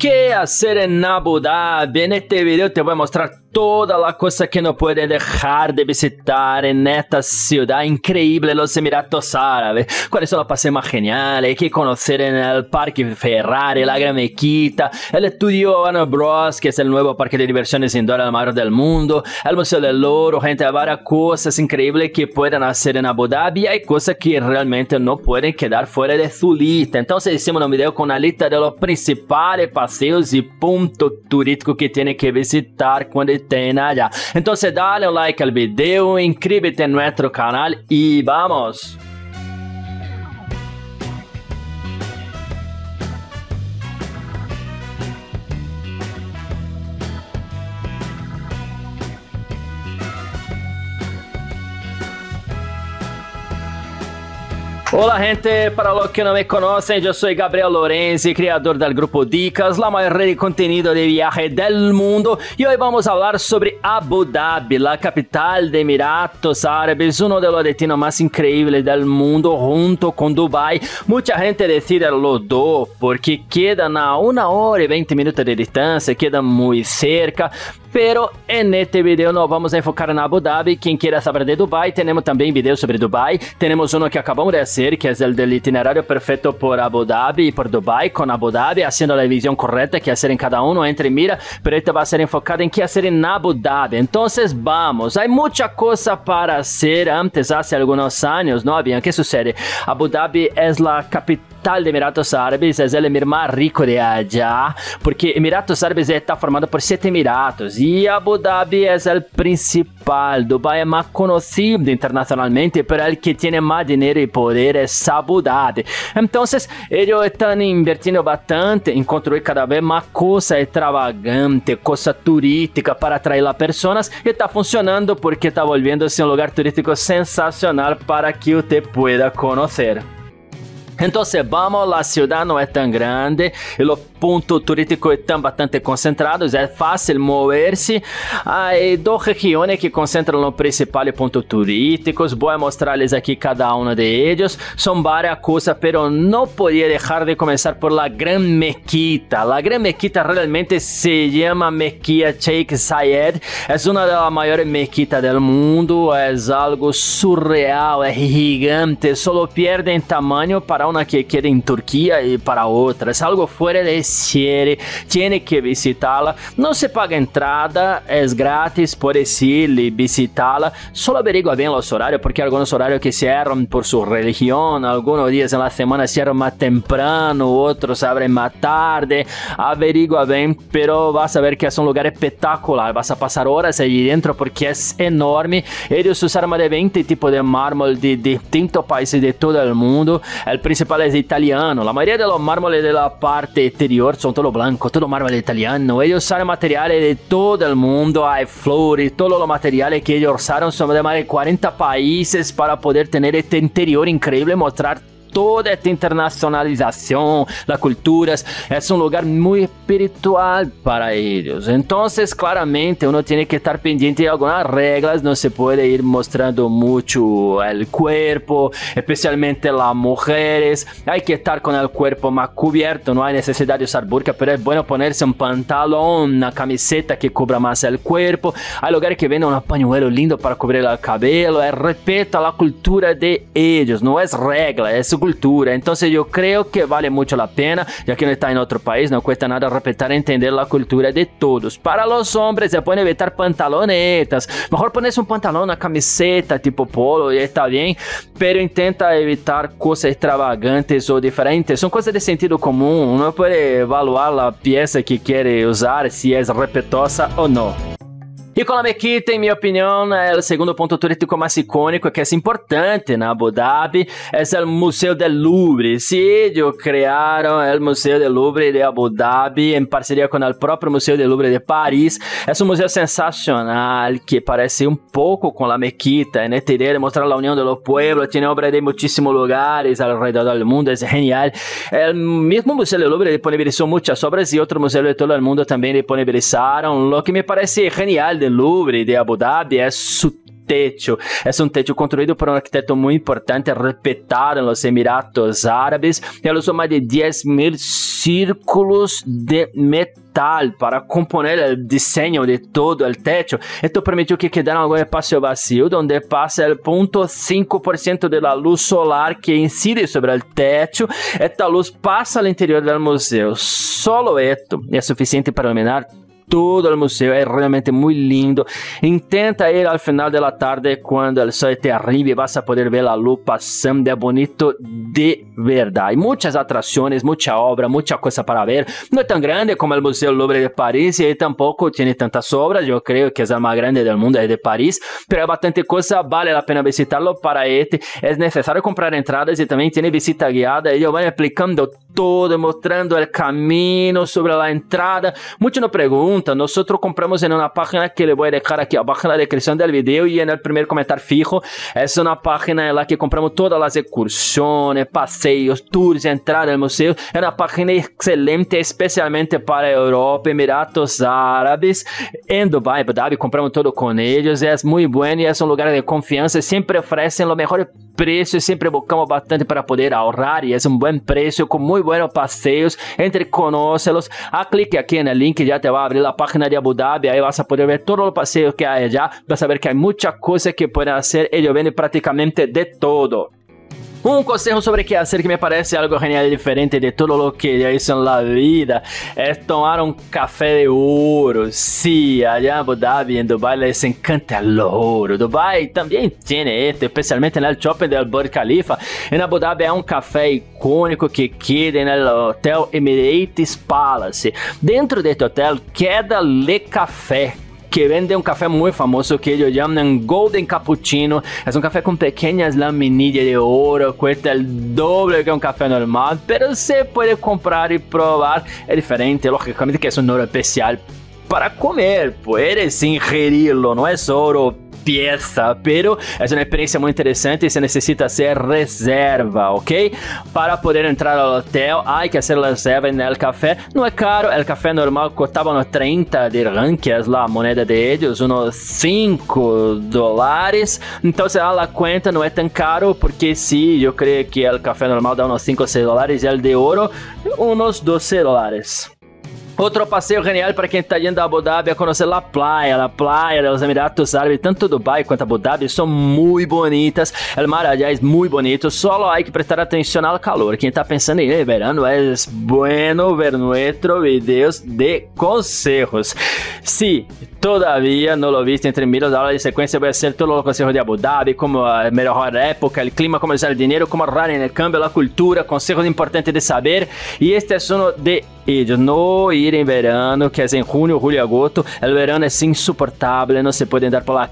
¿Qué hacer en Abu Dhabi? En este video te voy a mostrar toda la cosa que no pueden dejar de visitar en esta ciudad increíble, los Emiratos Árabes. ¿Cuáles son los paseos más geniales? que conocer en el Parque Ferrari, la Gran Mequita, el estudio Warner Bros, que es el nuevo parque de diversiones indoor mayor del mundo, el Museo del Oro, gente, hay varias cosas increíbles que pueden hacer en Abu Dhabi. Hay cosas que realmente no pueden quedar fuera de su lista. Entonces hicimos un video con una lista de los principales paseos y puntos turísticos que tienen que visitar cuando estén allá. Entonces dale un like al video, inscríbete en nuestro canal y vamos. Olá, gente! Para los que não me conhecem, eu sou Gabriel Lorenzi, criador do grupo Dicas, a maior rede de conteúdo de viagem do mundo. E hoje vamos falar sobre Abu Dhabi, a capital de Emiratos Árabes, um dos destinos mais incríveis do mundo, junto com Dubai. Muita gente decide los porque quedan a 1 hora e 20 minutos de distância, quedan muito cerca. Pero en este video nos vamos a enfocar en Abu Dhabi. Quien quiera saber de Dubai, tenemos también videos sobre Dubai. Tenemos uno que acabamos de hacer, que es el del itinerario perfecto por Abu Dhabi y por Dubai, con Abu Dhabi, haciendo la división correcta que hacer en cada uno, entre mira. Pero este va a ser enfocado en qué hacer en Abu Dhabi. Entonces vamos, hay mucha cosa para hacer. Antes, hace algunos años, no había. ¿Qué sucede? Abu Dhabi es la capital de Emiratos Árabes, es el emir más rico de allá, porque Emiratos Árabes está formado por siete emiratos y Abu Dhabi es el principal. Dubai es más conocido internacionalmente, pero el que tiene más dinero y poder es Abu Dhabi. Entonces, ellos están invirtiendo bastante en construir cada vez más cosas extravagantes, cosas turísticas para atraer a personas y está funcionando porque está volviéndose un lugar turístico sensacional para que usted pueda conocer. Entonces vamos, la ciudad no es tan grande y los puntos turísticos están bastante concentrados, es fácil moverse. Hay dos regiones que concentran los principales puntos turísticos, voy a mostrarles aquí cada uno de ellos. Son varias cosas, pero no podía dejar de comenzar por la Gran Mezquita. La Gran Mezquita realmente se llama Mezquita Sheikh Zayed, es una de las mayores mezquitas del mundo, es algo surreal, es gigante, solo pierde en tamaño para una que queda en Turquía y para otra. Es algo fuera de serie. Tiene que visitarla. No se paga entrada, es gratis, puedes ir y visitarla. Solo averigua bien los horarios, porque hay algunos horarios que cierran por su religión. Algunos días en la semana cierran más temprano, otros abren más tarde. Averigua bien, pero vas a ver que es un lugar espectacular. Vas a pasar horas allí dentro porque es enorme. Ellos usaron más de 20 tipos de mármol de distintos países de todo el mundo. El principal es italiano. De los mármoles de la parte exterior son todo blanco, todo mármol italiano. Ellos usaron materiales de todo el mundo, hay flores, todos los materiales que ellos usaron son de más de 40 países para poder tener este interior increíble, mostrar toda esta internacionalización, las culturas, es un lugar muy espiritual para ellos. Entonces, claramente, uno tiene que estar pendiente de algunas reglas, no se puede ir mostrando mucho el cuerpo, especialmente las mujeres, hay que estar con el cuerpo más cubierto, no hay necesidad de usar burka, pero es bueno ponerse un pantalón, una camiseta que cubra más el cuerpo, hay lugares que venden un pañuelo lindo para cubrir el cabello, es respeto a la cultura de ellos, no es regla, es cultura. Entonces yo creo que vale mucho la pena, ya que no está en otro país, no cuesta nada respetar y entender la cultura de todos. Para los hombres se pueden evitar pantalonetas, mejor ponerse un pantalón, una camiseta tipo polo y está bien, pero intenta evitar cosas extravagantes o diferentes. Son cosas de sentido común, uno puede evaluar la pieza que quiere usar, si es respetuosa o no. E com a Mequita, em minha opinião, é o segundo ponto turístico mais icônico que é importante na Abu Dhabi, é o Museu del Louvre. Sim, eles criaram o Museu del Louvre de Abu Dhabi em parceria com o próprio Museu del Louvre de Paris. É um museu sensacional que parece um pouco com a Mequita, né? De mostrar a união dos pueblos, tem obras de muitíssimos lugares alrededor do mundo, é genial. O mesmo Museu del Louvre disponibilizou muitas obras e outros museus de todo o mundo também disponibilizaram, o que me parece genial del Louvre de Abu Dhabi é su techo. Es un techo construido por un arquitecto muy importante, respetado en los Emiratos Árabes. Él usó más de 10.000 círculos de metal para componer el diseño de todo el techo. Esto permitió que quedara algún espacio vacío donde pasa el 0.5% de la luz solar que incide sobre el techo. Esta luz pasa al interior del museo. Solo esto es suficiente para iluminar todo o museu, é realmente muito lindo. Intenta ir ao final da tarde quando o sol te arriba vas a poder ver a luz passando, é bonito de verdade. Muitas atrações, muita obra, muita coisa para ver. Não é tão grande como o Museu Louvre de Paris e tampouco tem tantas obras. Eu creio que é a mais grande do mundo, é de Paris, mas é bastante coisa, vale a pena visitarlo para este. É necessário comprar entradas e também tem visita guiada. Eles vão explicando todo, mostrando o caminho sobre a entrada. Muitos nos perguntam nosotros compramos en una página que le voy a dejar aquí abajo en la descripción del video y en el primer comentario fijo. Es una página en la que compramos todas las excursiones, paseos, tours, entrada al museo. Es una página excelente, especialmente para Europa, Emiratos Árabes. En Dubai, Abu Dhabi, compramos todo con ellos. Es muy bueno y es un lugar de confianza. Siempre ofrecen los mejores precios. Siempre buscamos bastante para poder ahorrar y es un buen precio con muy buenos paseos. Entre, conócelos. A clique aquí en el link ya te va a abrir la página de Abu Dhabi, ahí vas a poder ver todo el paseo que hay allá, vas a ver que hay muchas cosas que pueden hacer, ellos venden prácticamente de todo. Um conselho sobre que fazer que me parece algo genial e diferente de tudo o que já hice na vida é tomar um café de ouro. Sí, allá en Abu Dhabi, en Dubai, les encanta el. Dubai também tiene esto, especialmente en el shopping del Burj Khalifa. En Abu Dhabi é um café icônico que queda no Hotel Emirates Palace. Dentro deste hotel queda Le Café que vende um café muito famoso que eles chamam Golden Cappuccino. É um café com pequenas laminillas de ouro, cuesta o doble que um café normal, pero você pode comprar e provar. É diferente, logicamente que é um ouro especial para comer, puedes ingerirlo, não é só ouro pieza, pero es una experiencia muy interesante y se necesita hacer reserva, ¿ok? Para poder entrar al hotel hay que la reserva el café. No es caro, el café normal costaba unos 30 dirham, que es la moneda de ellos, unos 5 dólares. Entonces a cuenta no es tan caro porque sí, yo creo que el café normal da unos 5 o 6 dólares y el de oro unos 12 dólares. Outro passeio genial para quem está indo a Abu Dhabi é conhecer a praia, a praia dos Emiratos Árabes, tanto Dubai quanto Abu Dhabi são muito bonitas. O mar allá é muito bonito, só há que prestar atenção ao calor. Quem está pensando em verano é bueno ver nuestro videos de consejos. Si todavía no lo viste entre mil dólares de sequência, vou ser todos os consejos de Abu Dhabi, como a melhor época, o clima, como usar o dinheiro, como ahorrar en el cambio, a cultura, consejos importantes de saber. E este é uno de ellos. No ir en verano, que es en junio, julio y agosto. El verano es insoportable, no se puede andar por las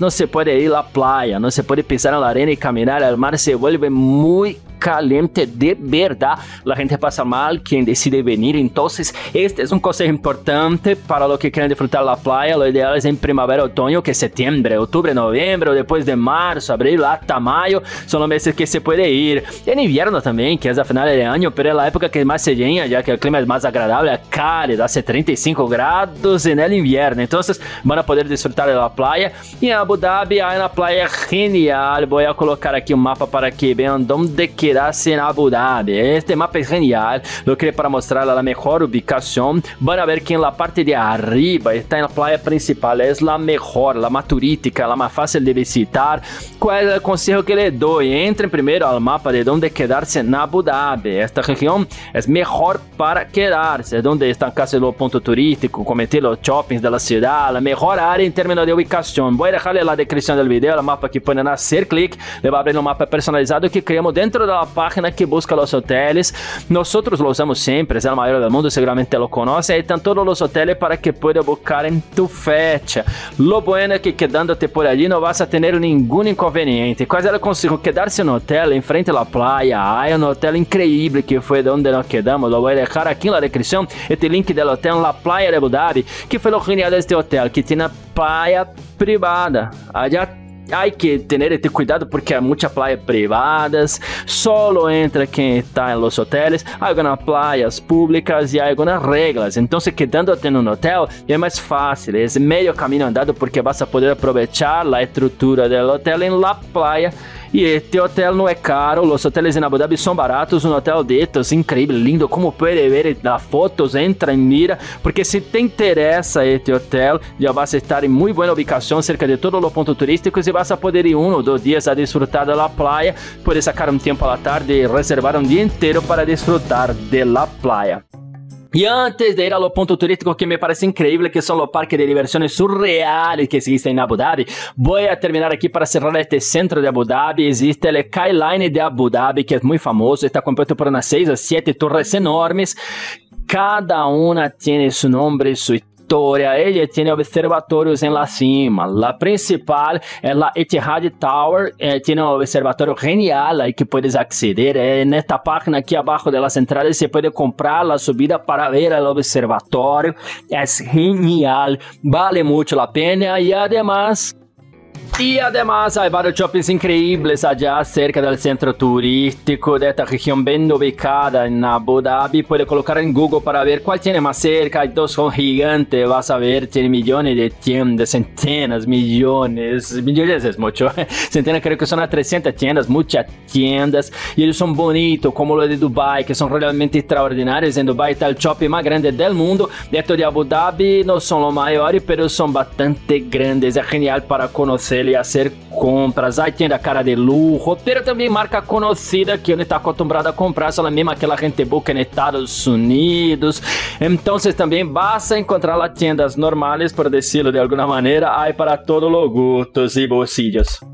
no se puede ir a la playa, no se puede pisar en la arena y caminar. El mar se vuelve muy caliente de verdad. La gente pasa mal quien decide venir. Entonces, este es un consejo importante para los que quieren disfrutar la playa. Lo ideal es en primavera, otoño, que es septiembre, octubre, noviembre, o después de marzo, abril, hasta mayo. Son los meses que se puede ir. En invierno también, que es a final de año, pero es la época que es más sellena, ya que el clima es más agradable, es cálido, hace 35 grados en el invierno. Entonces, van a poder disfrutar de la playa. En Abu Dhabi hay una playa genial. Voy a colocar aquí un mapa para que vean dónde queda quedarse en Abu Dhabi. Este mapa es genial, lo creé para mostrar la mejor ubicación. Van a ver que en la parte de arriba está en la playa principal, es la mejor, la más turística, la más fácil de visitar. ¿Cuál es el consejo que le doy? Entren primero al mapa de dónde quedarse en Abu Dhabi. Esta región es mejor para quedarse, donde están casi los puntos turísticos, cometer los shoppings de la ciudad, la mejor área en términos de ubicación. Voy a dejarle en la descripción del video el mapa que pueden hacer clic, le va a abrir un mapa personalizado que creamos dentro de la página que busca los hoteles. Nosotros lo usamos siempre, es el mayor del mundo, seguramente lo conoce. Están todos los hoteles para que puedas buscar en tu fecha. Lo bueno es que quedándote por allí no vas a tener ningún inconveniente. Quase ela conseguiu quedarse un hotel en frente a la playa. Hay un hotel increíble que fue donde nos quedamos. Lo voy a dejar aquí en la descripción. Este link del hotel la playa de Abu Dhabi. Que fue lo genial de este hotel, que tiene playa privada. Allá hay que tener este cuidado porque hay muchas playas privadas, solo entra quien está en los hoteles, hay algunas playas públicas y hay algunas reglas. Entonces, quedándote en un hotel es más fácil, es medio camino andado porque vas a poder aprovechar la estructura del hotel en la playa e este hotel não é caro, os hotéis em Abu Dhabi são baratos, um hotel destes, incrível, lindo, como pode ver nas fotos, entra em mira, porque se te interessa este hotel, já vas a estar em muito boa ubicação, cerca de todos os pontos turísticos, e vas a poder ir um ou dois dias a disfrutar da praia, pode sacar um tempo à tarde e reservar um dia inteiro para disfrutar da praia. Y antes de ir a lo punto turístico que me parece increíble, que son los parques de diversiones surreales que existen en Abu Dhabi, voy a terminar aquí para cerrar este centro de Abu Dhabi. Existe el Skyline de Abu Dhabi, que es muy famoso, está compuesto por unas 6 a 7 torres enormes. Cada una tiene su nombre, su historia Vitória, ele tem observatórios em la cima. La principal é la Etihad Tower, eh, tem um observatório genial aí que puedes acceder. Eh, nesta página aqui abaixo de las entradas você pode comprar a subida para ver o observatório. É genial, vale muito a pena e además Y además hay varios shoppings increíbles allá cerca del centro turístico de esta región bien ubicada en Abu Dhabi. Puede colocar en Google para ver cuál tiene más cerca. Hay dos son gigantes, vas a ver, tiene millones de tiendas, centenas, millones. Millones es mucho. Centenas creo que son a 300 tiendas, muchas tiendas. Y ellos son bonitos, como los de Dubai, que son realmente extraordinarios. En Dubai está el shopping más grande del mundo. Estos de Abu Dhabi no son los mayores, pero son bastante grandes. Es genial para conocer ele fazer compras. Aí tem a cara de luxo, pero também marca conhecida que ele está acostumbrado a comprar, só mesmo aquela gente boca nos Estados Unidos. Então, também basta encontrar las tiendas normais, por decirlo de alguma maneira, aí para todos os gustos e bolsillos.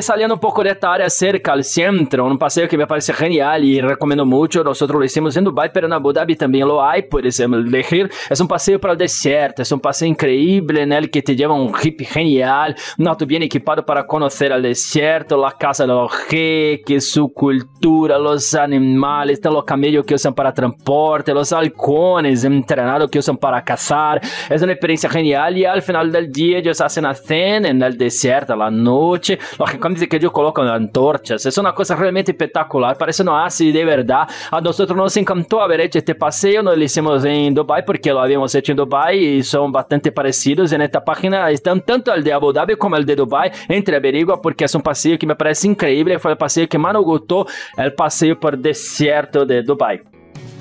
Saliendo un poco de esta área cerca al centro, un paseo que me parece genial y recomiendo mucho. Nosotros lo hicimos en Dubai, pero en Abu Dhabi también lo hay, puedes elegir. Es un paseo para el desierto, es un paseo increíble en el que te lleva un hippie genial, un auto bien equipado para conocer el desierto, la casa de los jeques, su cultura, los animales, los camellos que usan para transporte, los halcones entrenados que usan para cazar. Es una experiencia genial y al final del día ellos hacen a cena en el desierto a la noche. Como dizer que eles colocam antorchas, é uma coisa realmente espetacular, parece no así de verdade. A nós nos encantó haber hecho este passeio, nós lo em Dubai porque lo habíamos hecho em Dubai e são bastante parecidos. En esta página estão tanto el de Abu Dhabi como el de Dubai, entre averigua porque é um passeio que me parece increíble, foi o passeio que me gostou, o passeio por deserto de Dubai.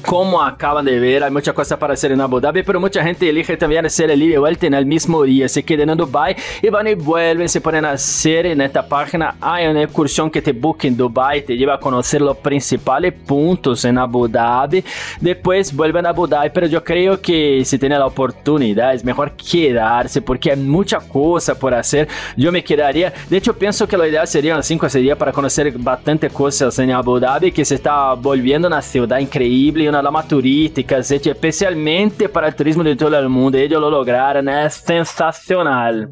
Como acaban de ver, hay muchas cosas para hacer en Abu Dhabi, pero mucha gente elige también hacer el y vuelta en el mismo día. Se quedan en Dubai y van y vuelven, se ponen a hacer en esta página. Hay una excursión que te busca en Dubai, te lleva a conocer los principales puntos en Abu Dhabi. Después vuelven a Abu Dhabi, pero yo creo que si tiene la oportunidad es mejor quedarse porque hay mucha cosa por hacer. Yo me quedaría, de hecho pienso que lo ideal sería 5 o 6 días para conocer bastante cosas en Abu Dhabi, que se está volviendo una ciudad increíble y una la turística, especialmente para el turismo de todo el mundo. Ellos lo lograron, es sensacional.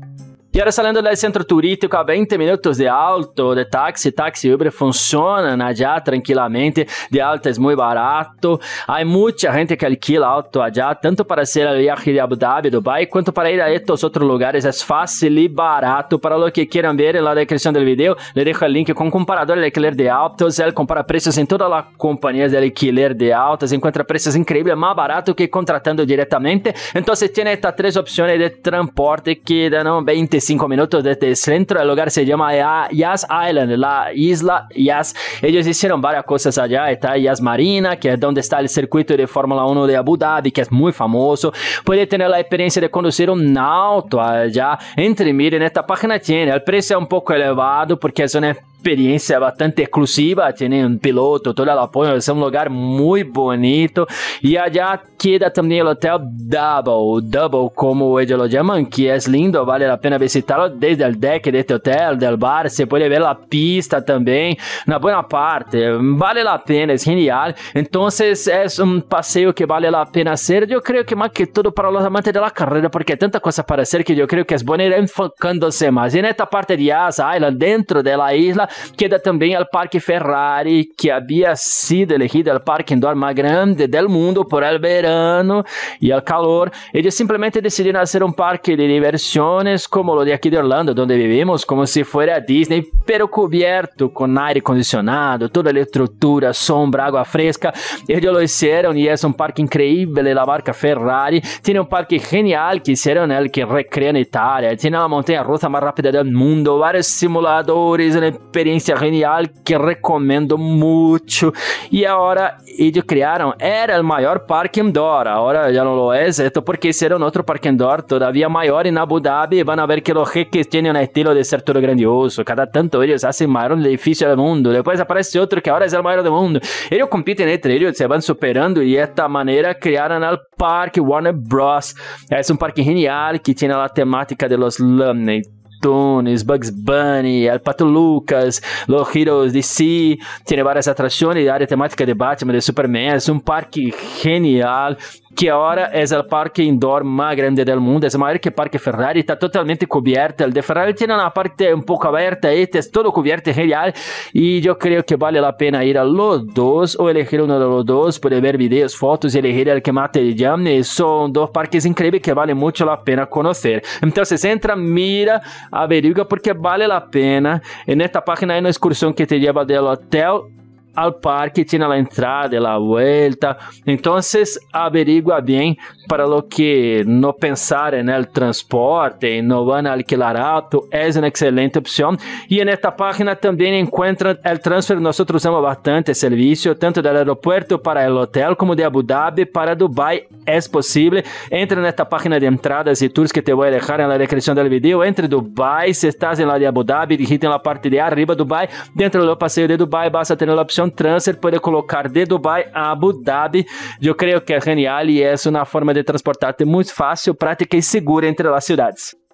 E ahora saliendo del centro turístico a 20 minutos de alto de táxi, táxi Uber funcionan allá tranquilamente, de alta es muy barato, hay mucha gente que alquila auto allá, tanto para hacer el viaje de Abu Dhabi, Dubai, quanto para ir a estos otros lugares, es fácil y barato, para lo que quieran ver en la descripción del video, le dejo el link con comparador de alquiler de autos, él compara precios en todas las compañías de alquiler de autos, encuentra precios increíbles, más barato que contratando directamente, entonces tiene estas tres opciones de transporte que dan 20 5 minutos desde el centro. El lugar se llama Yas Island, la isla Yas. Ellos hicieron varias cosas allá. Está Yas Marina, que es donde está el circuito de Fórmula 1 de Abu Dhabi, que es muy famoso. Puede tener la experiencia de conducir un auto allá. Entre, miren, esta página tiene. El precio es un poco elevado porque es una experiencia bastante exclusiva, tiene un piloto, todo el apoyo, es un lugar muy bonito. Y allá queda también el hotel Double, Double como ellos lo llaman, que es lindo, vale la pena visitarlo desde el deck de este hotel, del bar, se puede ver la pista también, una buena parte, vale la pena, es genial, entonces es un paseo que vale la pena hacer, yo creo que más que todo para los amantes de la carrera, porque hay tanta cosa para hacer que yo creo que es bueno ir enfocándose más, y en esta parte de Yas Island, dentro de la isla, queda também o Parque Ferrari, que havia sido elegido o parque indoor mais grande do mundo por el verano e o calor. Eles simplesmente decidiram fazer um parque de diversões como o de aqui de Orlando, onde vivimos, como se fosse Disney, pero cubierto com ar condicionado, toda a estrutura, sombra, água fresca. Eles lo hicieron e é um parque increíble la marca Ferrari. Tiene un parque genial que hicieron que recrea en Italia. Tiene la montaña rusa más rápida del mundo, varios simuladores, una experiencia genial que recomendo mucho. Y ahora ellos crearon, era el mayor parque indoor, ahora ya no lo es, esto porque hicieron otro parque indoor todavía mayor en Abu Dhabi. Van a ver que los jeques tienen un estilo de ser todo grandioso. Cada tanto ellos hacen mayor edificio del mundo. Después aparece otro que ahora es el mayor del mundo. Ellos compiten entre ellos, se van superando de esta manera crearon el parque Warner Bros. Es un parque genial que tiene la temática de los Looney Tunes, Bugs Bunny, El Pato Lucas, Los Heroes DC, tiene varias atracciones, área temática de Batman, de Superman, es un parque genial que agora é o parque indoor mais grande do mundo, é maior que o Parque Ferrari, está totalmente coberto. O de Ferrari tem uma parte um pouco aberta, este é todo coberto real e eu creio que vale a pena ir a los dois ou elegir um de los dois, poder ver vídeos, fotos e elegir o que mais te llame. São dois parques incríveis que vale muito a pena conhecer. Então, entra, mira, averigua porque vale a pena. En esta página hay uma excursão que te lleva del hotel al parque, tiene la entrada, la vuelta. Entonces, averigua bien para lo que no pensar en el transporte, no van a alquilar auto, es una excelente opción. Y en esta página también encuentran el transfer. Nosotros usamos bastante servicio, tanto del aeropuerto para el hotel como de Abu Dhabi para Dubai. Es posible. Entra en esta página de entradas y tours que te voy a dejar en la descripción del video. Entre Dubai, si estás en la de Abu Dhabi, digita en la parte de arriba Dubai. Dentro del paseo de Dubai vas a tener la opción transfer, puede colocar de Dubai a Abu Dhabi. Eu creio que é genial e é uma forma de transportar-te muito fácil, prática e segura entre as cidades.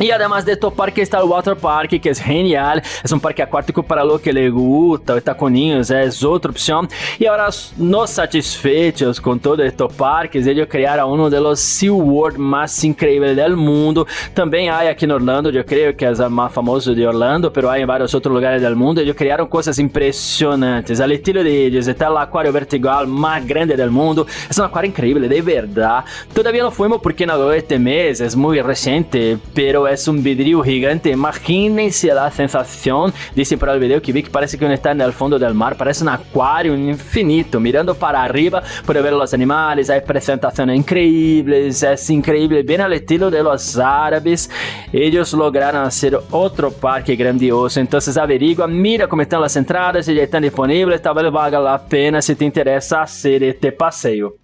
Y además de estos parques está el Water Park, que es genial. Es un parque acuático para lo que le gusta, está con niños, es otra opción. Y ahora, no satisfechos con todos estos parques, ellos crearon uno de los SeaWorld más increíbles del mundo. También hay aquí en Orlando, yo creo que es el más famoso de Orlando, pero hay en varios otros lugares del mundo. Ellos crearon cosas impresionantes. Al estilo de ellos, está el acuario vertical más grande del mundo. Es un acuario increíble, de verdad. Todavía no fuimos porque no este mes, es muy reciente, pero es un vidrio gigante. Imagínense la sensación. Dice para el video que vi que parece que uno está en el fondo del mar. Parece un acuario infinito. Mirando para arriba, puede ver los animales. Hay presentaciones increíbles. Es increíble. Bien al estilo de los árabes. Ellos lograron hacer otro parque grandioso. Entonces averigua, mira cómo están las entradas. Si ya están disponibles. Tal vez valga la pena si te interesa hacer este paseo.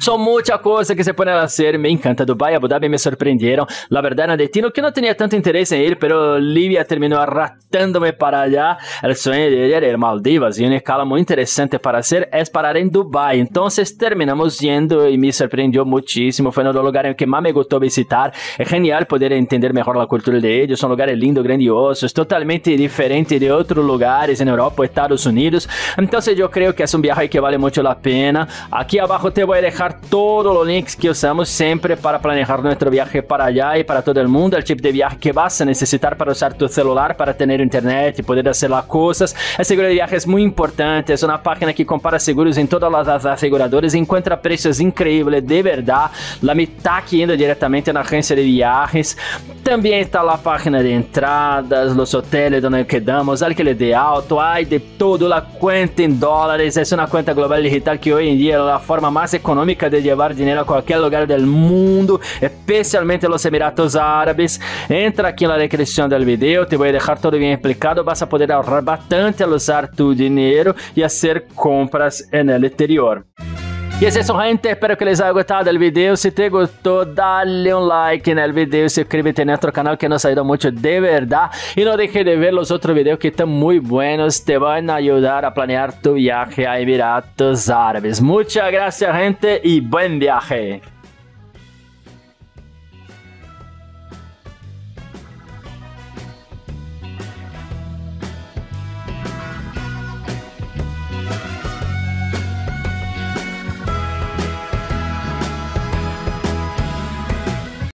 Son muchas cosas que se pueden hacer. Me encanta Dubai, Abu Dhabi me sorprendieron. La verdad era destino que no tenía tanto interés en ir, pero Livia terminó arrastrándome para allá. El sueño de ella era Maldivas y una escala muy interesante para hacer es parar en Dubai. Entonces terminamos yendo y me sorprendió muchísimo. Fue uno de los lugares que más me gustó visitar. Es genial poder entender mejor la cultura de ellos. Son lugares lindos, grandiosos, totalmente diferentes de otros lugares en Europa o Estados Unidos. Entonces yo creo que es un viaje que vale mucho la pena. Aquí abajo te voy a dejar todos los links que usamos siempre para planear nuestro viaje para allá y para todo el mundo, el tipo de viaje que vas a necesitar para usar tu celular, para tener internet y poder hacer las cosas. El seguro de viaje es muy importante, es una página que compara seguros en todas las aseguradoras encuentra precios increíbles, de verdad, la mitad que yendo directamente en la agencia de viajes. También está la página de entradas, los hoteles donde quedamos, alquiler de auto, hay de todo, la cuenta en dólares, es una cuenta global digital que hoy en día es la forma más económica de llevar dinero a cualquier lugar del mundo, especialmente los Emiratos Árabes. Entra aquí en la descripción del video, te voy a dejar todo explicado. Vas a poder ahorrar bastante al usar tu dinero y hacer compras el exterior. Y es eso gente, espero que les haya gustado el video. Si te gustó, dale un like en el video suscríbete a nuestro canal que nos ayuda mucho de verdad. Y no dejes de ver los otros videos que están muy buenos, te van a ayudar a planear tu viaje a Emiratos Árabes. Muchas gracias gente y buen viaje.